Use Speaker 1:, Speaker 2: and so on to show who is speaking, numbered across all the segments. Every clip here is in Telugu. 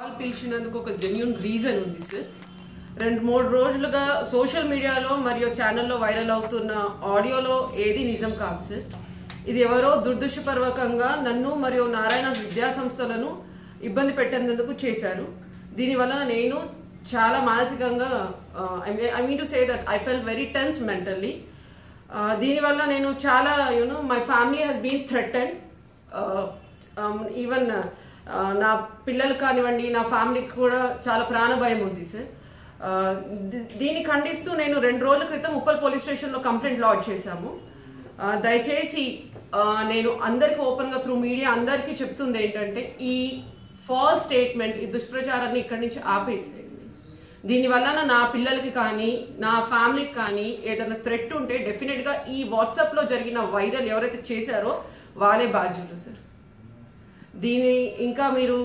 Speaker 1: కాల్ పిలిచినందుకు ఒక జెన్యున్ రీజన్ ఉంది సార్ రెండు మూడు రోజులుగా సోషల్ మీడియాలో మరియు ఛానల్లో వైరల్ అవుతున్న ఆడియోలో ఏది నిజం కాదు సార్ ఇది ఎవరో దుర్దృష్టపూర్వకంగా నన్ను మరియు నారాయణ విద్యా సంస్థలను ఇబ్బంది పెట్టేందుకు చేశారు. దీనివల్ల నేను చాలా మానసికంగా I mean to say that I fell very tense mentally దీనివల్ల నేను చాలా you know my family has been threaten even నా పిల్లలు కానివ్వండి నా ఫ్యామిలీకి కూడా చాలా ప్రాణ భయం ఉంది సార్ దీన్ని ఖండిస్తూ నేను రెండు రోజుల క్రితం ఉప్పల్ పోలీస్ స్టేషన్లో కంప్లైంట్ లాడ్జ్ చేశాము. దయచేసి నేను అందరికీ ఓపెన్గా త్రూ మీడియా అందరికీ చెప్తుంది ఏంటంటే ఈ ఫాల్ స్టేట్మెంట్ ఈ దుష్ప్రచారాన్ని ఇక్కడి నుంచి ఆపేసేయండి. దీనివల్ల నా పిల్లలకి కానీ నా ఫ్యామిలీకి కానీ ఏదైనా థ్రెట్ ఉంటే డెఫినెట్గా ఈ వాట్సాప్లో జరిగిన వైరల్ ఎవరైతే చేశారో వాళ్ళే బాధ్యులు సార్ దీని ఇంకా మీరు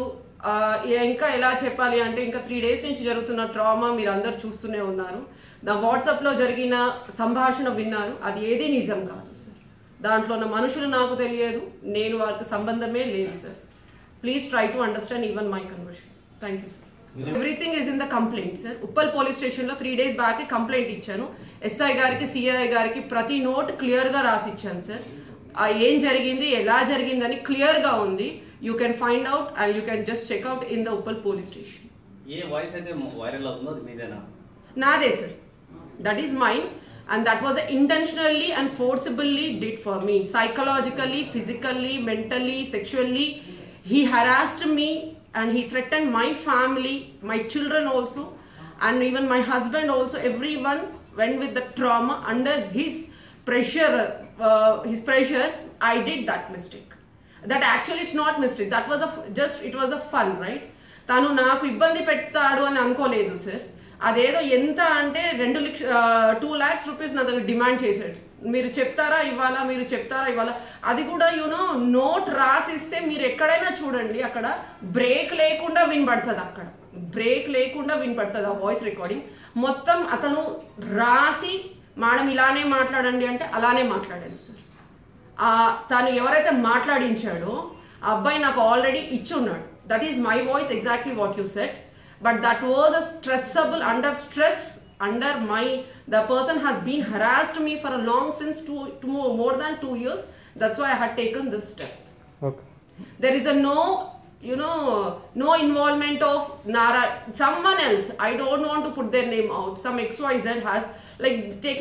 Speaker 1: ఇంకా ఎలా చెప్పాలి అంటే ఇంకా త్రీ డేస్ నుంచి జరుగుతున్న ట్రామా మీరు అందరు చూస్తూనే ఉన్నారు. నా వాట్సాప్లో జరిగిన సంభాషణ విన్నారు. అది ఏది నిజం కాదు సార్. దాంట్లో ఉన్న మనుషులు నాకు తెలియదు నేను వాళ్ళకి సంబంధమే లేదు sir. Please try to understand even my conversion. Thank you sir. Everything is in the complaint sir. Uppal police స్టేషన్లో త్రీ డేస్ బ్యాక్ కంప్లైంట్ ఇచ్చాను. ఎస్ఐ గారికి సిఐ గారికి ప్రతి నోట్ క్లియర్గా రాసి ఇచ్చాను సార్ ఏం జరిగింది ఎలా జరిగిందని క్లియర్గా ఉంది. You can find out and you can just check out in the Uppal police station
Speaker 2: A voice అయితే వైరల్ అవుతుందో అది మీదేనా?
Speaker 1: నాదే sir that is mind and that was intentionally and forcibly did for me psychologically physically mentally sexually he harassed me and he threaten my family my children also and even my husband also everyone when with the trauma under his pressure his pressure I did that mistake that actual it's not mistake that was a just it was a fun right తను నాకు ఇబ్బంది పెడతాడు అని అనుకోలేదు సార్ అదేదో ఎంత అంటే రెండు లక్ష టూ ల్యాక్స్ రూపీస్ నా దగ్గర డిమాండ్ చేశాడు. మీరు చెప్తారా ఇవ్వాలా? మీరు చెప్తారా ఇవ్వాలా? అది కూడా యూనో నోట్ రాసిస్తే మీరు ఎక్కడైనా చూడండి అక్కడ బ్రేక్ లేకుండా వినబడుతుంది అక్కడ. బ్రేక్ లేకుండా వినపడుతుంది ఆ వాయిస్ రికార్డింగ్ మొత్తం అతను రాసి మేడం ఇలానే మాట్లాడండి అంటే అలానే మాట్లాడండి సార్ తను ఎవరైతే మాట్లాడించాడో ఆ అబ్బాయి నాకు ఆల్రెడీ ఇచ్చి ఉన్నాడు that is my voice exactly what you set but that was a stressable under stress under my the person has been harassed me for a long since two two more than two years that's why I had taken this step
Speaker 3: okay
Speaker 1: there is a no you know no involvement of nara someone else i don't want to put their name out some xyz has like taken